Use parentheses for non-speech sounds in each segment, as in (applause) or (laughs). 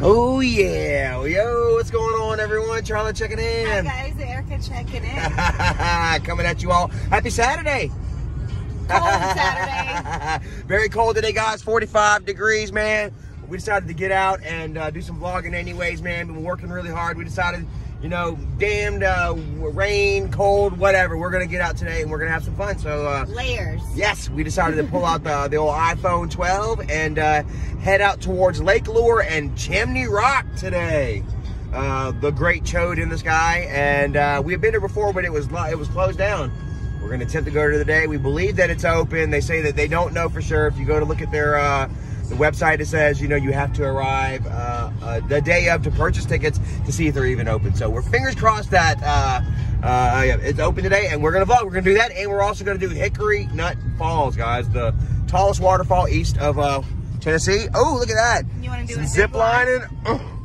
Oh yeah, yo, what's going on, everyone? Charlotte checking in. Hi guys, Erica checking in. (laughs) Coming at you all. Happy Saturday. Cold (laughs) Saturday. Very cold today, guys. 45 degrees, man. We decided to get out and uh, do some vlogging, anyways, man. Been working really hard. We decided, you know, damned uh, rain, cold, whatever. We're gonna get out today and we're gonna have some fun. So. Uh, Layers. Yes, we decided to pull out the, the old iPhone 12 and uh, head out towards Lake Lure and Chimney Rock today. Uh, the great chode in the sky, and uh, we have been there before, but it was it was closed down. We're going to attempt to go to the day. We believe that it's open. They say that they don't know for sure. If you go to look at their uh, the website, it says you know you have to arrive uh, uh, the day of to purchase tickets to see if they're even open. So we're fingers crossed that uh, uh, yeah, it's open today, and we're gonna vlog. We're gonna do that, and we're also gonna do Hickory Nut Falls, guys, the tallest waterfall east of uh, Tennessee. Oh, look at that! You wanna do Some a zip line? lining, oh,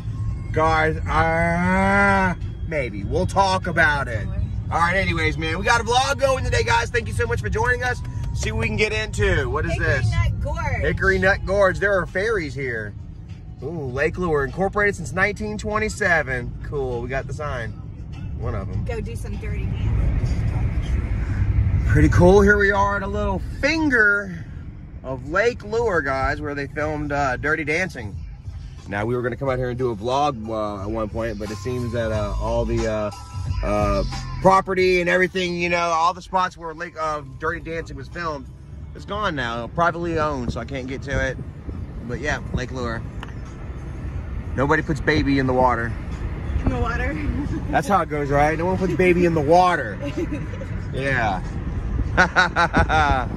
guys. Ah, maybe we'll talk about it. All right, anyways, man, we got a vlog going today, guys. Thank you so much for joining us. See what we can get into. What is Hickory this? Nut Gorge. Hickory Nut Gorge. There are ferries here. Ooh, Lake Lure, incorporated since 1927. Cool, we got the sign. One of them. Go do some dirty dance. Pretty cool. Here we are at a little finger of Lake Lure, guys, where they filmed uh, Dirty Dancing. Now, we were going to come out here and do a vlog uh, at one point, but it seems that uh, all the uh, property and everything, you know, all the spots where Lake uh, Dirty Dancing was filmed is gone now. Privately owned, so I can't get to it. But yeah, Lake Lure. Nobody puts baby in the water. In the water. (laughs) That's how it goes, right? No one puts baby in the water. Yeah. (laughs)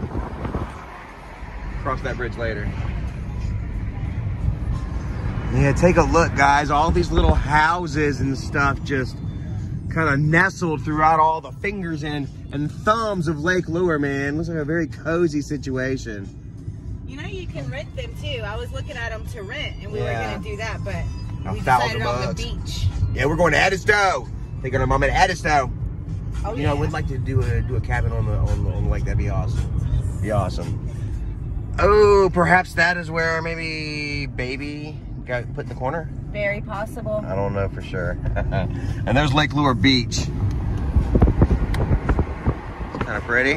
Cross that bridge later. Yeah, take a look, guys. All these little houses and stuff just kind of nestled throughout all the fingers and, and thumbs of Lake Lure, man. Looks like a very cozy situation. You know you can rent them too. I was looking at them to rent, and we Yeah. were gonna do that, but A we decided on the beach. Yeah, we're going to Edisto. Taking our mom at Edisto. Oh You yeah. know, we'd like to do a do a cabin on the on the, on the lake. That'd be awesome. Be awesome. Oh, perhaps that is where maybe baby got put in the corner. Very possible. I don't know for sure. (laughs) and there's Lake Lure Beach. It's kind of pretty.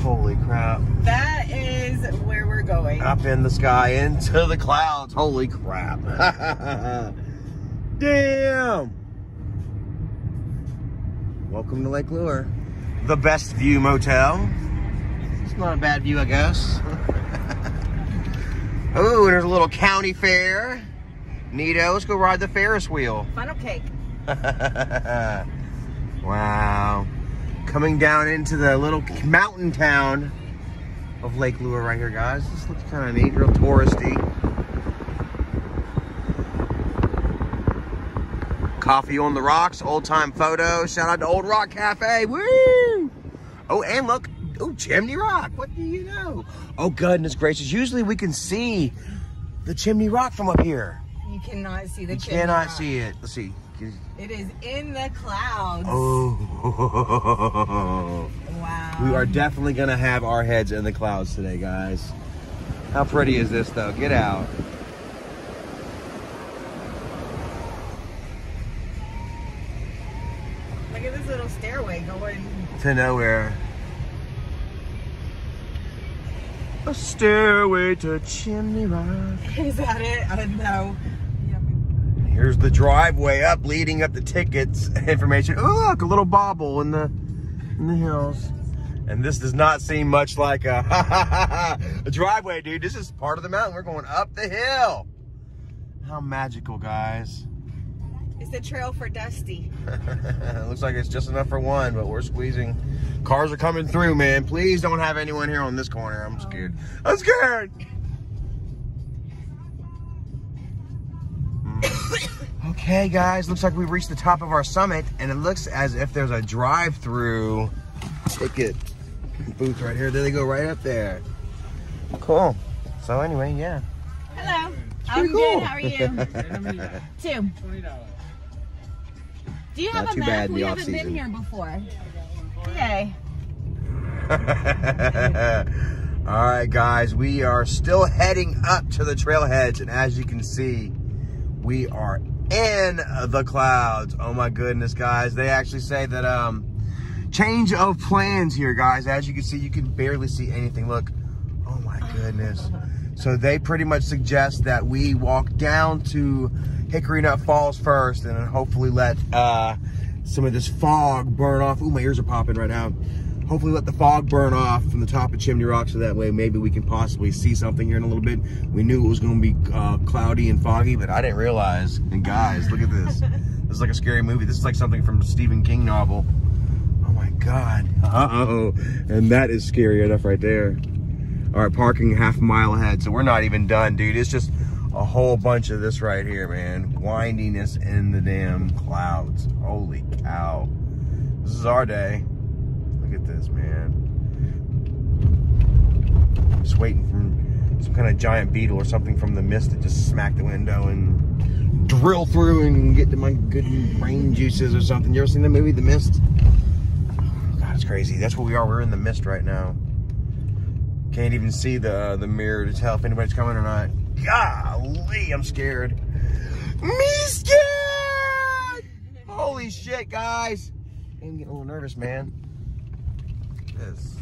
Holy crap! That is where we're going. Up in the sky, into the clouds. Holy crap! (laughs) Damn! Welcome to Lake Lure, the best view motel. It's not a bad view, I guess. (laughs) oh, and there's a little county fair. Neato, let's go ride the Ferris wheel. Funnel cake. (laughs) wow. Coming down into the little mountain town of Lake Lure right here, guys. This looks kind of neat, real touristy. Coffee on the rocks, old time photos. Shout out to Old Rock Cafe. Woo! Oh, and look. Oh, Chimney Rock. What do you know? Oh, goodness gracious. Usually we can see the Chimney Rock from up here. You cannot see the You chimney cannot rock. see it. Let's see. It is in the clouds. Oh. Wow. We are definitely gonna have our heads in the clouds today, guys. How pretty is this though? Get out. Look at this little stairway going. To nowhere. A stairway to Chimney Rock. (laughs) Is that it? I don't know. Here's the driveway up leading up the tickets (laughs) information. Oh look, a little bobble in the in the hills. And this does not seem much like a, (laughs) a driveway, dude. This is part of the mountain. We're going up the hill. How magical, guys. It's the trail for Dusty. (laughs) Looks like it's just enough for one, but we're squeezing. Cars are coming through, man. Please don't have anyone here on this corner. I'm scared. I'm scared. (coughs) Okay, guys. Looks like we've reached the top of our summit, and it looks as if there's a drive-through ticket booth right here. There they go, right up there. Cool. So anyway, yeah. Hello. pretty I'm cool. good. How are you? (laughs) Two. Do you have Not a too map? bad in we the haven't been here before. (laughs) Yay. (laughs) All right, guys, we are still heading up to the trailheads, and as you can see, we are in the clouds. Oh my goodness, guys. They actually say that um change of plans here, guys. As you can see, you can barely see anything. Look. Oh my goodness. So they pretty much suggest that we walk down to Hickory Nut Falls first and then hopefully let uh, some of this fog burn off. Ooh, my ears are popping right now. Hopefully let the fog burn off from the top of Chimney Rock so that way maybe we can possibly see something here in a little bit. We knew it was going to be uh, cloudy and foggy, but I didn't realize. And guys, look at this. (laughs) This is like a scary movie. This is like something from a Stephen King novel. Oh my God. Uh-oh. And that is scary enough right there. All right, parking half a mile ahead. So we're not even done, dude. It's just a whole bunch of this right here, man. Windiness in the damn clouds. Holy cow. This is our day. Look at this, man. Just waiting for some kind of giant beetle or something from the mist to just smack the window and drill through and get to my good brain juices or something. You ever seen the movie, The Mist? God, it's crazy. That's what we are. We're in the mist right now. Can't even see the uh, the mirror to tell if anybody's coming or not. Golly, I'm scared. Me scared! Holy shit, guys. I'm getting a little nervous, man. This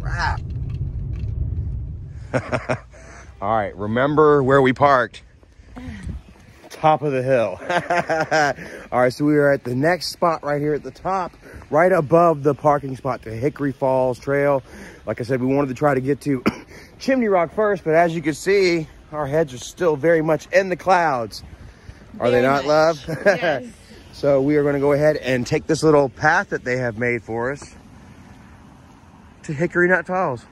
crap. (laughs) All right, remember where we parked? Top of the hill. (laughs) All right, so we are at the next spot right here at the top, right above the parking spot to Hickory Falls Trail. Like I said, we wanted to try to get to Chimney Rock first, but as you can see, our heads are still very much in the clouds. Are Very they not, much. love? Yes. (laughs) so we are going to go ahead and take this little path that they have made for us to Hickory Nut Falls.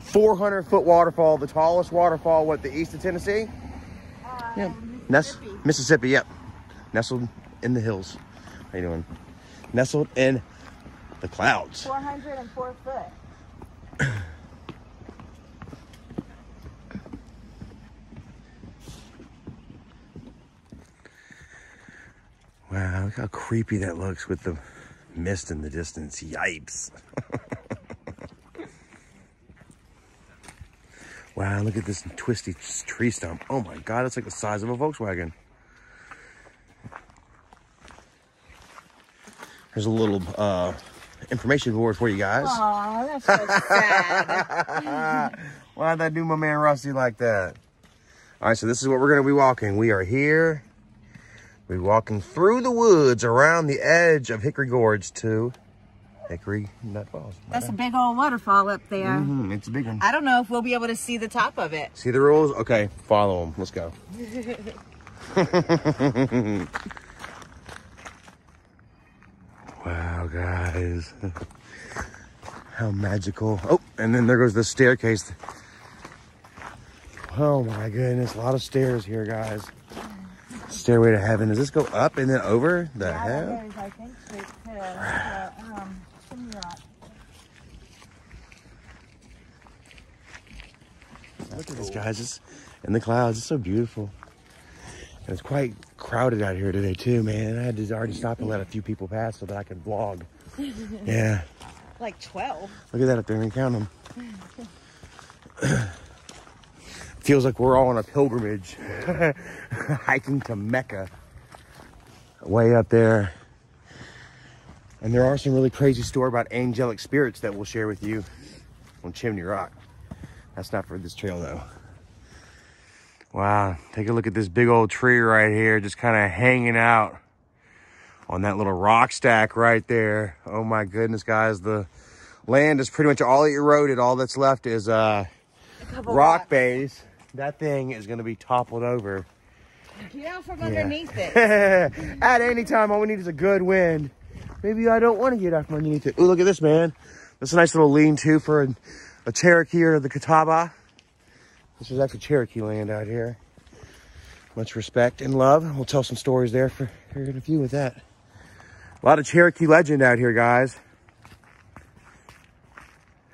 400 foot waterfall, the tallest waterfall, what, the east of Tennessee? Um, yep. Nest, Mississippi. Mississippi, yep. Nestled in the hills. How you doing? Nestled in the clouds. 404 foot. Wow, look how creepy that looks with the mist in the distance. Yipes. (laughs) wow, look at this twisty tree stump. Oh my God, it's like the size of a Volkswagen. There's a little uh, information board for you guys. Aw, that's so sad. (laughs) Why'd I do my man Rusty like that? All right, so this is what we're gonna be walking. We are here. We're walking through the woods around the edge of Hickory Gorge to Hickory Nut Falls. That's a big old waterfall up there. Mhm, it's a big one. I don't know if we'll be able to see the top of it. See the rules? Okay, follow them. Let's go. (laughs) wow, guys. (laughs) How magical. Oh, and then there goes the staircase. Oh my goodness, a lot of stairs here, guys. Stairway to heaven. Does this go up and then over? The Yeah, hell? I think, straight to uh, um, Look at this, guys. It's in the clouds. It's so beautiful. And it's quite crowded out here today, too, man. I had to already stop and let a few people pass so that I could vlog. (laughs) yeah. Like 12. Look at that up there and count them. (laughs) Feels like we're all on a pilgrimage, (laughs) hiking to Mecca, way up there. And there are some really crazy stories about angelic spirits that we'll share with you on Chimney Rock. That's not for this trail though. Wow, take a look at this big old tree right here, just kind of hanging out on that little rock stack right there. Oh my goodness, guys, the land is pretty much all eroded. All that's left is uh, rock rocks. base. That thing is gonna be toppled over. Get out from Yeah. underneath it. (laughs) At any time, all we need is a good wind. Maybe I don't want to get out from underneath it. Ooh, look at this, man. That's a nice little lean-to for a, a Cherokee or the Catawba. This is actually Cherokee land out here. Much respect and love. We'll tell some stories there for here in a few with that. A lot of Cherokee legend out here, guys.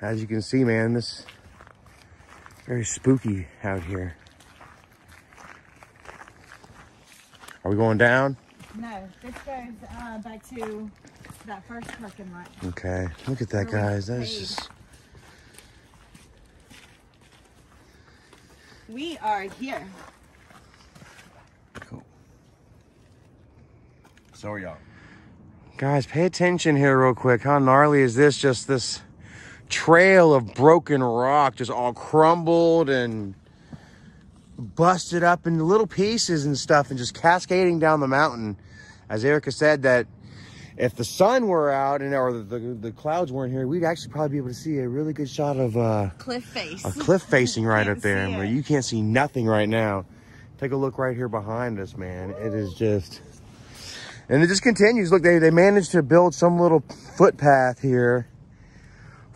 As you can see, man, this very spooky out here. Are we going down? No, this goes uh, back to that first parking lot. Okay, look at that, guys. That's just... We are here. Cool. So are y'all. Guys, pay attention here real quick. How gnarly is this? Just this trail of broken rock, just all crumbled and busted up into little pieces and stuff and just cascading down the mountain. As Erica said that if the sun were out and or the, the, clouds weren't here, we'd actually probably be able to see a really good shot of uh, Cliff face. a cliff facing right (laughs) up there. Where you can't see nothing right now. Take a look right here behind us, man. It is just, and it just continues. Look, they they managed to build some little footpath here.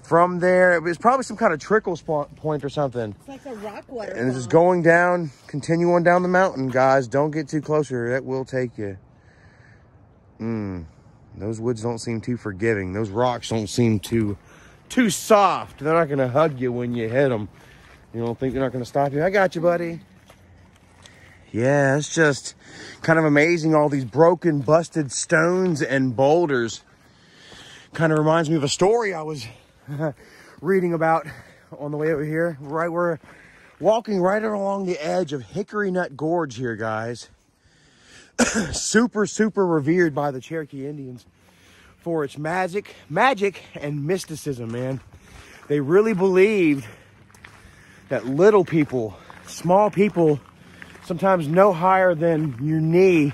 From there, it was probably some kind of trickle point or something. It's like a rock waterfall. And it's just going down, continue on down the mountain, guys. Don't get too close closer. That will take you. Mmm. Those woods don't seem too forgiving. Those rocks don't seem too too soft. They're not gonna hug you when you hit them. You don't think they're not gonna stop you? I got you, buddy. Yeah, it's just kind of amazing. All these broken, busted stones and boulders. Kind of reminds me of a story I was (laughs) reading about on the way over here. Right, we're walking right along the edge of Hickory Nut Gorge here, guys. (coughs) super, super revered by the Cherokee Indians for its magic, magic and mysticism, man. They really believed that little people, small people, sometimes no higher than your knee,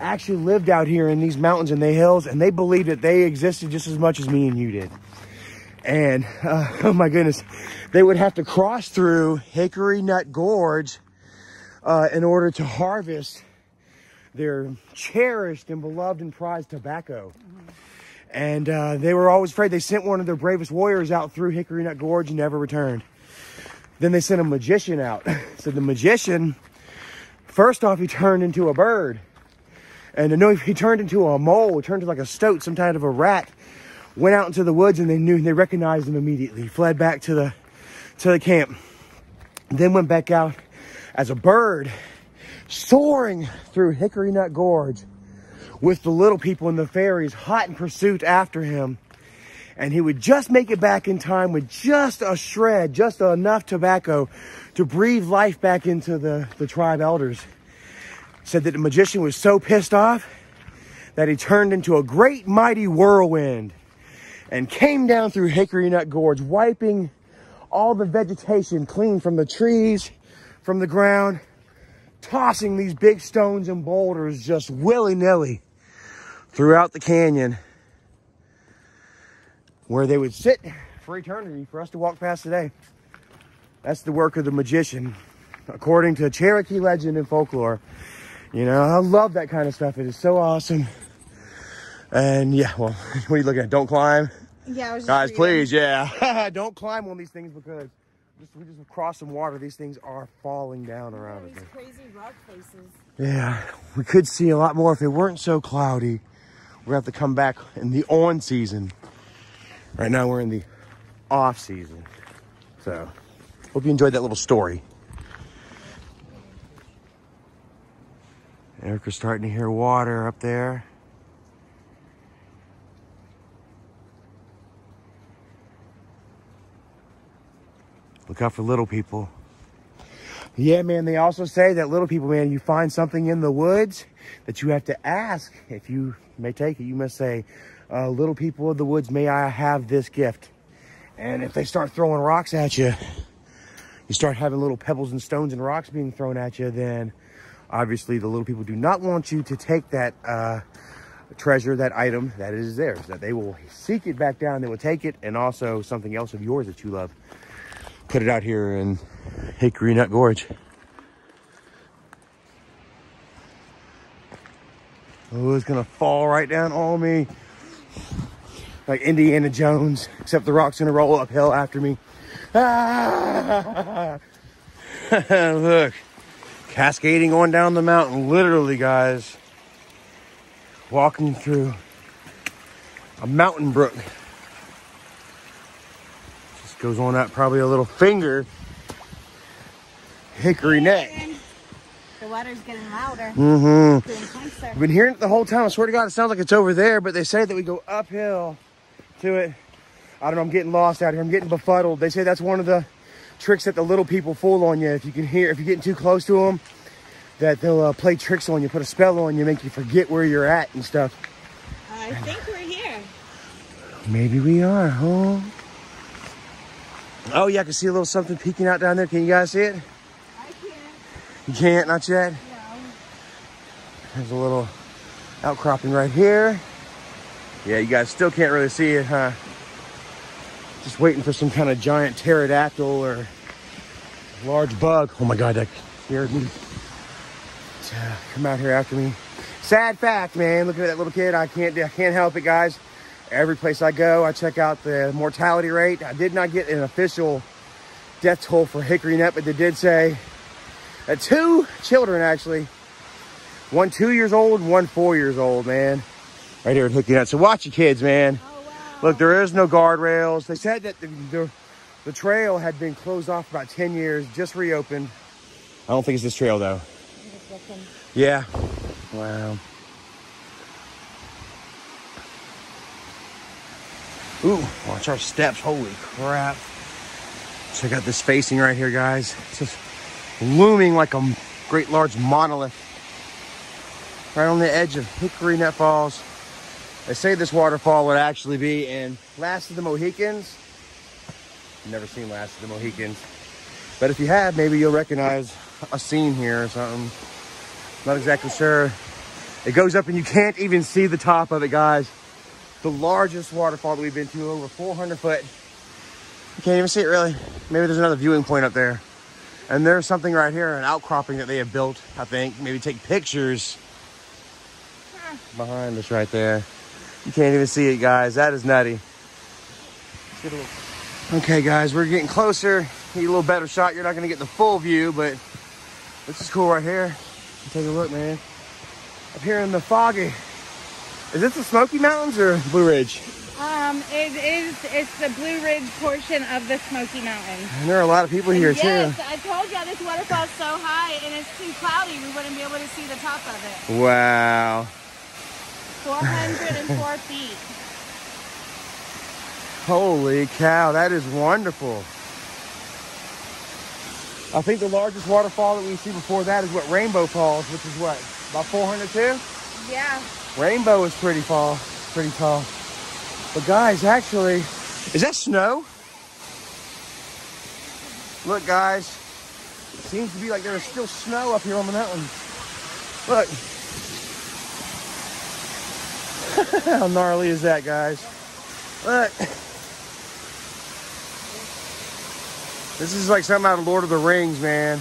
actually lived out here in these mountains and the hills, and they believed that they existed just as much as me and you did. And uh, (laughs) oh my goodness, they would have to cross through Hickory Nut Gorge uh, in order to harvest their cherished and beloved and prized tobacco. And uh, they were always afraid. They sent one of their bravest warriors out through Hickory Nut Gorge and never returned. Then they sent a magician out. (laughs) so the magician, first off, he turned into a bird. And to know he turned into a mole, turned into like a stoat, some kind of a rat, went out into the woods and they knew they recognized him immediately. Fled back to the to the camp. Then went back out as a bird, soaring through Hickory Nut Gorge with the little people and the fairies hot in pursuit after him. And he would just make it back in time with just a shred, just enough tobacco to breathe life back into the, the tribe elders. Said that the magician was so pissed off that he turned into a great mighty whirlwind and came down through Hickory Nut Gorge, wiping all the vegetation clean from the trees, from the ground, tossing these big stones and boulders just willy-nilly throughout the canyon where they would sit for eternity for us to walk past today. That's the work of the magician, according to Cherokee legend and folklore. You know, I love that kind of stuff. It is so awesome. And yeah, well, (laughs) what are you looking at? Don't climb. Yeah, I was just Guys, reading. please, yeah. (laughs) (laughs) Don't climb on these things because just, we just crossed some water. These things are falling down around us. crazy rock faces. Yeah, we could see a lot more if it weren't so cloudy. We're have to come back in the on season. Right now we're in the off season. So, hope you enjoyed that little story. Erica's starting to hear water up there. Look out for little people. Yeah, man. They also say that little people, man, you find something in the woods that you have to ask if you may take it. You must say, uh, little people of the woods, may I have this gift? And if they start throwing rocks at you, you start having little pebbles and stones and rocks being thrown at you, then obviously the little people do not want you to take that uh, treasure, that item that is theirs. That they will seek it back down, they will take it, and also something else of yours that you love. Put it out here in Hickory Nut Gorge. Oh, it's gonna fall right down on me. Like Indiana Jones, except the rock's gonna roll uphill after me. Ah! (laughs) Look, cascading on down the mountain, literally, guys. Walking through a mountain brook. Goes on out probably a little finger. Hickory neck. The water's getting louder. Mm-hmm. I've been hearing it the whole time. I swear to God, it sounds like it's over there, but they say that we go uphill to it. I don't know. I'm getting lost out here. I'm getting befuddled. They say that's one of the tricks that the little people fool on you. If you can hear, if you're getting too close to them, that they'll uh, play tricks on you, put a spell on you, make you forget where you're at and stuff. I think we're here. Maybe we are, huh? Oh yeah, I can see a little something peeking out down there. Can you guys see it? I can't. You can't, not yet. No. There's a little outcropping right here. Yeah, you guys still can't really see it, huh? Just waiting for some kind of giant pterodactyl or large bug. Oh my God, that scared me. To come out here after me. Sad fact, man. Look at that little kid, I can't, I can't help it, guys. Every place I go, I check out the mortality rate. I did not get an official death toll for hickory nut, but they did say that two children actually one two years old, one four years old, man. Right here at Hickory Nut. So watch your kids, man. Oh wow. Look, there is no guardrails. They said that the, the, the trail had been closed off for about 10 years, just reopened. I don't think it's this trail though. Yeah. Wow. Ooh, watch our steps. Holy crap. Check out this facing right here, guys. It's just looming like a great large monolith. Right on the edge of Hickory Nut Falls. They say this waterfall would actually be in Last of the Mohicans. Never seen Last of the Mohicans. But if you have, maybe you'll recognize a scene here or something. Not exactly sure. It goes up and you can't even see the top of it, guys. The largest waterfall that we've been to, over 400 foot. You can't even see it really. Maybe there's another viewing point up there. And there's something right here, an outcropping that they have built, I think. Maybe take pictures behind us right there. You can't even see it, guys. That is nutty. Okay, guys, we're getting closer. Need a little better shot. You're not gonna get the full view, but this is cool right here. Take a look, man. Up here in the foggy. Is this the Smoky Mountains or Blue Ridge? Um, it is. It's the Blue Ridge portion of the Smoky Mountains. And there are a lot of people here yes, too. I told you this waterfall's so high and it's too cloudy. We wouldn't be able to see the top of it. Wow. 404 (laughs) feet. Holy cow, that is wonderful. I think the largest waterfall that we see before that is what Rainbow Falls, which is what, about 402? Yeah. Rainbow is pretty tall, pretty tall. But guys, actually, is that snow? Look, guys, seems to be like there is still snow up here on the mountain. Look. (laughs) How gnarly is that, guys? Look. This is like something out of Lord of the Rings, man.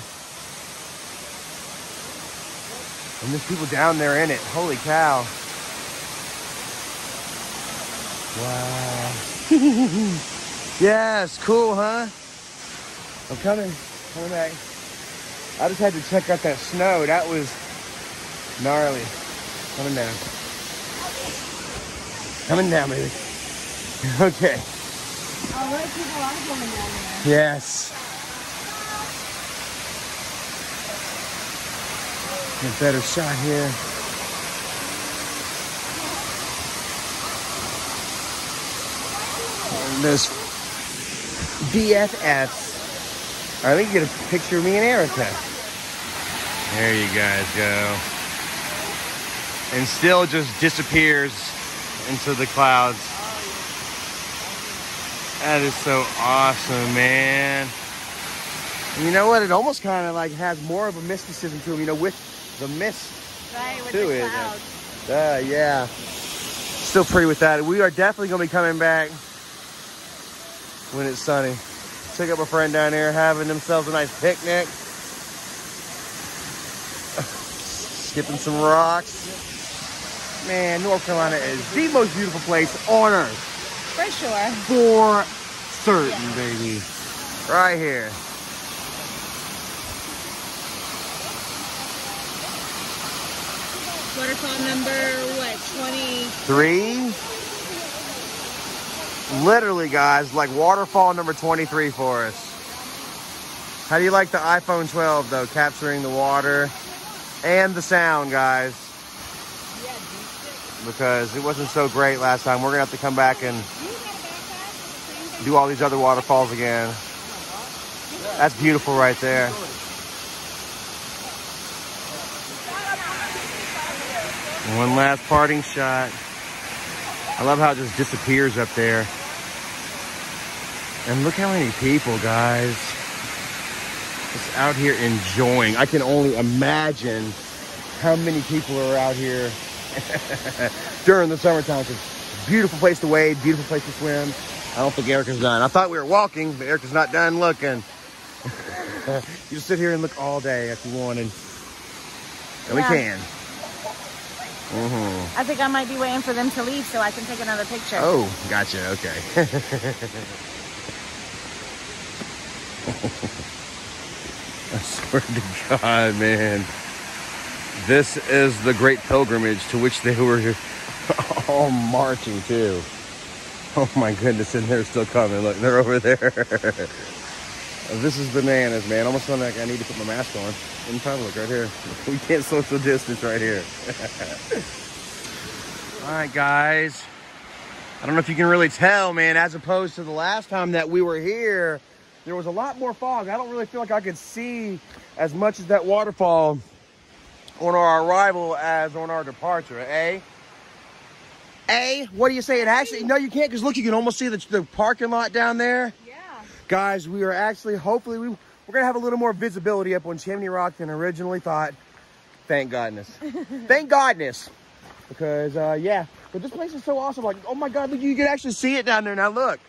And there's people down there in it. Holy cow. Wow. (laughs) yes, cool, huh? I'm coming. Coming back. I just had to check out that snow. That was gnarly. Coming down. Coming down, baby. (laughs) Okay. Down there. Yes. A better shot here. Those BFFs. All right, we can get a picture of me and Erica. There you guys go. And still just disappears into the clouds. That is so awesome, man. And you know what? It almost kind of like has more of a mysticism to it, you know, with the mist. Right, with Too the it? clouds. Uh, yeah. Still pretty with that. We are definitely going to be coming back when it's sunny. Check up a friend down there having themselves a nice picnic. (laughs) Skipping some rocks. Man, North Carolina is the most beautiful place on earth. For sure. For certain, baby. Right here. Waterfall number, what, 20? Literally, guys, like waterfall number 23 for us. How do you like the iPhone 12, though, capturing the water and the sound, guys? Because it wasn't so great last time. We're going to have to come back and do all these other waterfalls again. That's beautiful right there. One last parting shot. I love how it just disappears up there. And look how many people, guys. Just out here enjoying. I can only imagine how many people are out here (laughs) during the summertime. It's a beautiful place to wade, beautiful place to swim. I don't think Erica's done. I thought we were walking, but Erica's not done looking. (laughs) you just sit here and look all day if you wanted. And Yeah. we can. Hmm I think I might be waiting for them to leave so I can take another picture. Oh, gotcha. Okay. (laughs) I swear to God, man. This is the great pilgrimage to which they were (laughs) all marching to. Oh my goodness, and they're still coming. Look, they're over there. (laughs) this is bananas, man. Almost feel like I need to put my mask on in public right here. (laughs) We can't social distance right here. (laughs) all right, guys. I don't know if you can really tell, man, as opposed to the last time that we were here, there was a lot more fog. I don't really feel like I could see as much as that waterfall on our arrival as on our departure, eh? A, what do you say? It actually, no, you can't, because look, you can almost see the, the parking lot down there. Guys, we are actually, hopefully, we, we're going to have a little more visibility up on Chimney Rock than originally thought. Thank godness. (laughs) Thank godness. Because, uh, yeah, but this place is so awesome. Like, oh my God, look, you can actually see it down there. Now, look.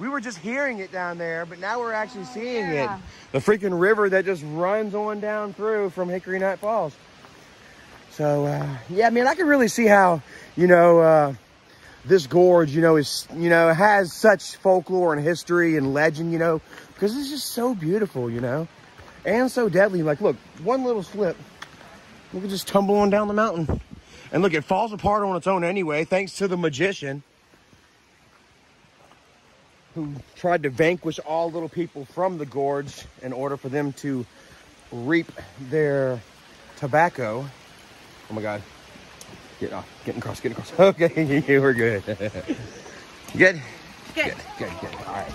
We were just hearing it down there, but now we're actually seeing yeah. it. The freaking river that just runs on down through from Hickory Nut Falls. So, uh, yeah, man, I can really see how, you know, uh, this gorge, you know, is, you know, has such folklore and history and legend, you know, because it's just so beautiful, you know, and so deadly. Like, look, one little slip, we could just tumble on down the mountain. And look, it falls apart on its own anyway, thanks to the magician who tried to vanquish all little people from the gorge in order for them to reap their tobacco. Oh my God. Get off, getting across, getting across. (laughs) Okay, (laughs) we're good. (laughs) good? Good. Good, good, good. All right.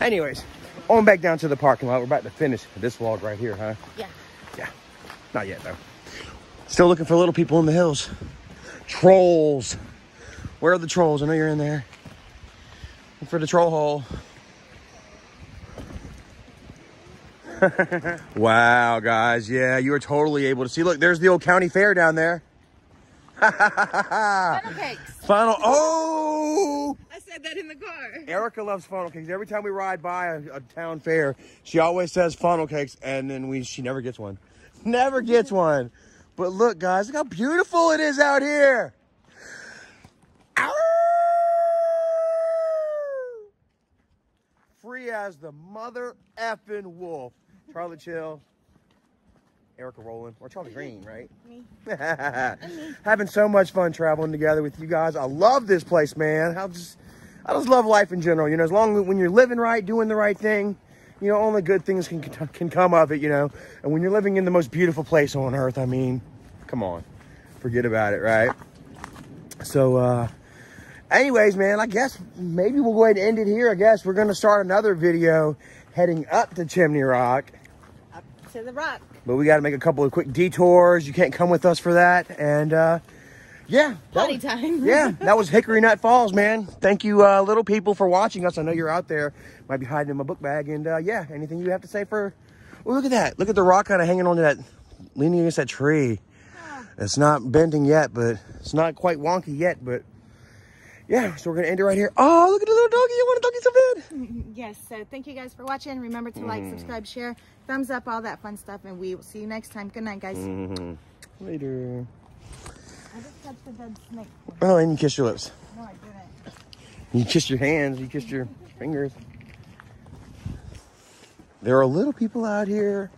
Anyways, on back down to the parking lot. We're about to finish this vlog right here, huh? Yeah. Yeah. Not yet, though. Still looking for little people in the hills. Trolls. Where are the trolls? I know you're in there. Look for the troll hole. wow, guys. Yeah, you were totally able to see. Look, there's the old county fair down there. (laughs) Funnel cakes. Final. Oh! I said that in the car. Erica loves funnel cakes. Every time we ride by a, a town fair, she always says funnel cakes, and then we she never gets one. Never gets (laughs) one. But look, guys, look how beautiful it is out here. Ow! Free as the mother effing wolf. Charlie Chill, Erica Rowland, or Charlie Green, right? Me. (laughs) Having so much fun traveling together with you guys. I love this place, man. I just, I just love life in general. You know, as long as when you're living right, doing the right thing, you know, only good things can can come of it. You know, and when you're living in the most beautiful place on earth, I mean, come on, forget about it, right? So, uh, anyways, man, I guess maybe we'll go ahead and end it here. I guess we're gonna start another video heading up to Chimney Rock. Up to the rock. But we got to make a couple of quick detours. You can't come with us for that. And uh, yeah, was- time. yeah, (laughs) that was Hickory Nut Falls, man. Thank you, uh, little people, for watching us. I know you're out there, might be hiding in my book bag. And uh, yeah, anything you have to say for? Oh, look at that! Look at the rock kind of hanging onto that, leaning against that tree. It's not bending yet, but it's not quite wonky yet. But yeah, so we're gonna end it right here. Oh, look at the little doggy! You want a doggy so bad? (laughs) Yes, so thank you guys for watching. Remember to like, subscribe, share, thumbs up, all that fun stuff, and we will see you next time. Good night, guys. Mm-hmm. Later. I just touched a dead snake. Oh, and you kiss your lips. No, I didn't. You kissed your hands, you kissed your fingers. There are little people out here